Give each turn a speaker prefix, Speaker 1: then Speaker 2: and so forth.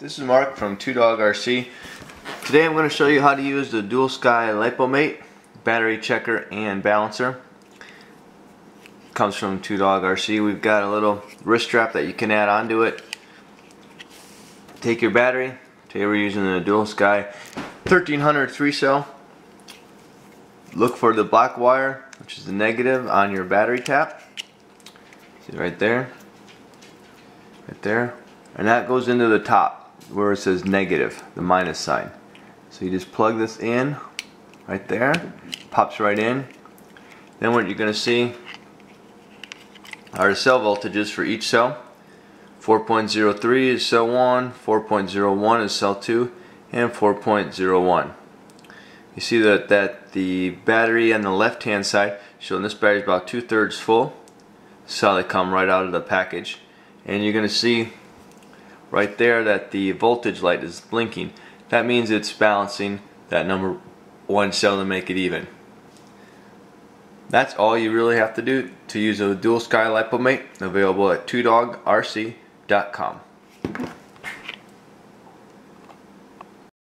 Speaker 1: This is Mark from Two Dog RC. Today I'm going to show you how to use the Dualsky LipoMate battery checker and balancer. Comes from Two Dog RC. We've got a little wrist strap that you can add onto it. Take your battery. Today we're using the Dualsky 1300 3 cell. Look for the black wire, which is the negative on your battery tap. See right there. Right there. And that goes into the top where it says negative, the minus sign. So you just plug this in right there, pops right in. Then what you're going to see are the cell voltages for each cell. 4.03 is cell 1, 4.01 is cell 2, and 4.01. You see that, that the battery on the left hand side, showing this battery is about two thirds full. They come right out of the package. And you're going to see right there that the voltage light is blinking. That means it's balancing that number one cell to make it even. That's all you really have to do to use a Dualsky lipomate available at 2dogrc.com.